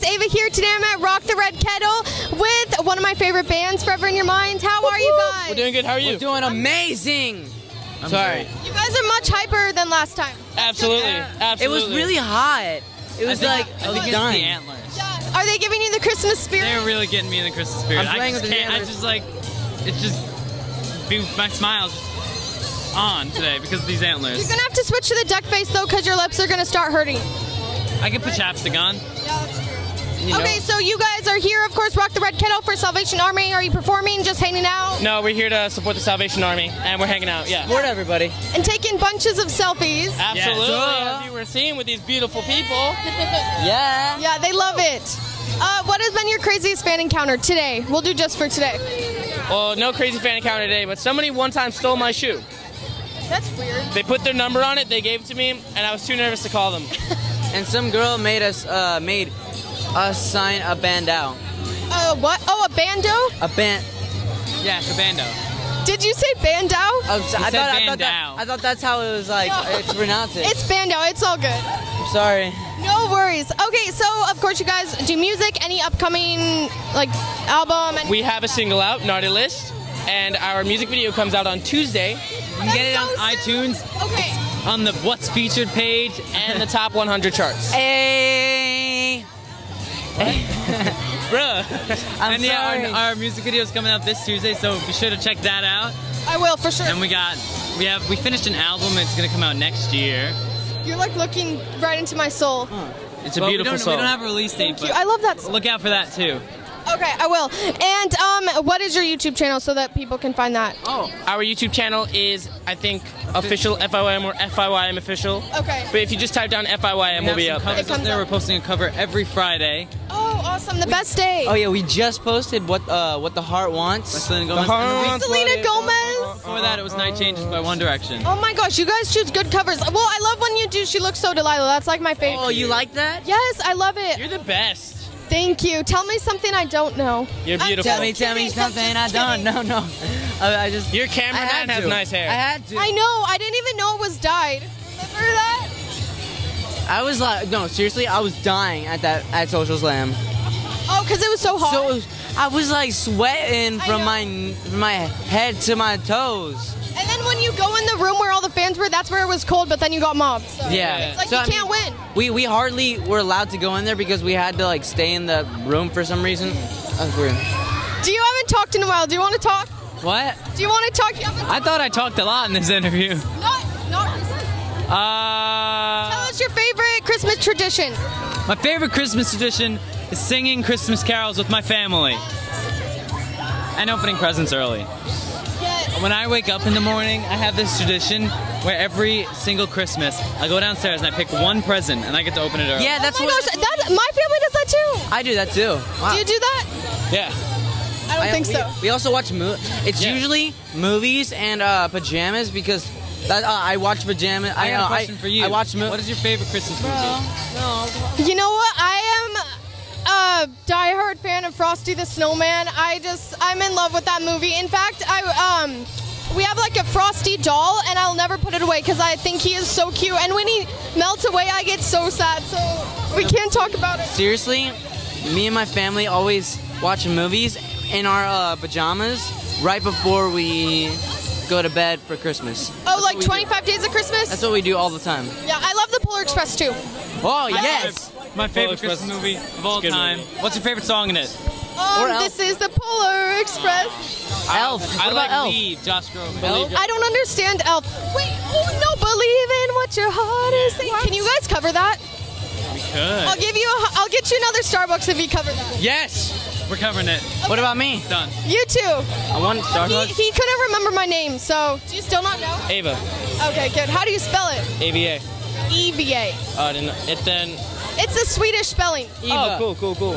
guys, Ava here. Today I'm at Rock the Red Kettle with one of my favorite bands, Forever in Your Mind. How are you guys? We're doing good. How are you? We're doing amazing. Sorry. You guys are much hyper than last time. Absolutely. It Absolutely. was really hot. It was like I was it's dying. the antlers. Yeah. Are they giving you the Christmas spirit? They're really getting me in the Christmas spirit. I'm playing I just with the can't. I antlers. just like, it's just, be- my smile's just on today because of these antlers. You're gonna have to switch to the duck face though, because your lips are gonna start hurting. I can put chapstick on. Yeah, that's true. You know? Okay, so you guys are here, of course, Rock the Red Kettle for Salvation Army. Are you performing, just hanging out, No, we're here to support the Salvation Army, and we're hanging out. Yeah. Support everybody. and taking bunches of selfies? Absolutely. duh. As you were seeing with these beautiful people. Yeah. Yeah, they love it. Uh, what has been your craziest fan encounter today? We'll do just for today. Well, no crazy fan encounter today, but somebody one time stole my shoe. That's weird. They put their number on it, they gave it to me, and I was too nervous to call them. And some girl made us uh made us sign a band out. Uh, what? Oh, a bando? A band. Yeah, it's a bando. Did you say bando? I'm so- I said thought I band thought, that, out. I thought that's how it was like. No. It's pronounced. It. It's bando. It's all good. I'm sorry. No worries. Okay, so of course you guys do music. Any upcoming like album? Any- We have a single out, Naughty List, and our music video comes out on Tuesday You can get it on That's so iTunes Okay. on the What's Featured page. and the top 100 charts. Hey. Bruh. I'm and yeah, sorry. our, our music video is coming out this Tuesday, so be sure to check that out. I will for sure. And we got, we have, we finished an album. It's gonna come out next year. You're like looking right into my soul. It's a But beautiful we don't, song. We don't have a release date, Cute. but I love that. Song. look out for that too. Okay, I will. And um, what is your YouTube channel so that people can find that? Oh, our YouTube channel is, I think, official FIYM or FIYM official. Okay. But if you just type down FIYM, We we'll be up there. Covers up there. up. We're posting a cover every Friday. Oh, awesome! The best day. Oh yeah, we just posted what uh what the heart wants. By Selena Gomez. the week wants- Selena Gomez. Before that, it was Night Changes by One Direction. Oh my gosh, you guys choose good covers. Well, I love when you do She Looks So Delilah. That's like my favorite. Oh, you like that? Yes, I love it. You're the best. Thank you. Tell me something I don't know. You're uh, beautiful. Tell me, tell me something I don't. kidding. No, no. I, I just. Your I cameraman has to. nice hair. I had to. I know. I didn't even know it was dyed. Remember that? I was like, no, seriously, I was dying at that at Social Slam. Oh, because it was so hot. So I was like sweating from my from my head to my toes. And then when you go in the room where all the fans were, that's where it was cold, but then you got mobbed. So Yeah. It's like So, you I can't mean, win. We we hardly were allowed to go in there because we had to like stay in the room for some reason. That's weird. Do you haven't talked in a while? Do you want to talk? What? Do you want to talk? I thought I talked a lot in this interview. Not, not recently. Tell Uh, us your favorite Christmas tradition. my favorite Christmas tradition is singing Christmas carols with my family and opening presents early. Yes. When I wake up in the morning, I have this tradition where every single Christmas I go downstairs and I pick one present and I get to open it early. Yeah, that's oh my what gosh, that, my family does that too. I do that too. Wow. Do you do that? Yeah. I don't I- think we, so. We also watch mo- It's Yeah. usually movies and uh, pajamas because that, uh, I watch pajamas. I got know, a question for you. I watch movies. What is your favorite Christmas movie? You know what? I am a diehard fan of Frosty the Snowman. I just I'm in love with that movie. In fact, I um we have like a Frosty doll and I'll never put it away because I think he is so cute. And when he melts away, I get so sad. So we can't talk about it. Seriously, me and my family always watch movies in our uh, pajamas right before we go to bed for Christmas. Oh, That's like what we do. 25 Days of Christmas? That's what we do all the time. yeah, I love the Polar Express too. Oh yes. My favorite Express. Christmas movie of all It's a good time. movie. What's your favorite song in it? Um, this is the Polar Express. Elf. I What like about Elf? Lead, Josh Groban. Elf? I don't understand Elf. Wait, oh no, believe in what your heart is saying. Can you guys cover that? We could. I'll give you. A, I'll get you another Starbucks if you cover that. Yes. We're covering it. What about me? Done. You too. I want He, Starbucks. he couldn't remember my name, so do you still not know? Ava. Okay, good. How do you spell it? AVA. E V A. Oh, I didn't know. It then. It's a Swedish spelling. Oh, cool, cool, cool.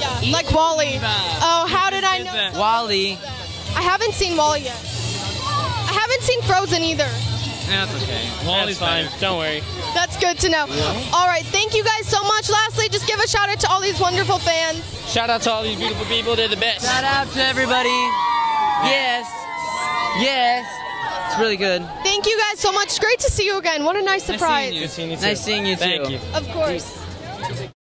Yeah, like WALL-E. Oh, how did I know? that. WALL-E. I haven't seen WALL-E yet. I haven't seen Frozen either. Yeah, that's okay. That's WALL-E's fine. better. Don't worry. That's good to know. All right, thank you guys so much. Lastly, just give a shout out to all these wonderful fans. Shout out to all these beautiful people. They're the best. Shout out to everybody. Yes. Yes. It's really good. Thank you guys so much. Great to see you again. What a nice Nice surprise. seeing you. Good seeing you too. Nice seeing you too. Thank you. Of course.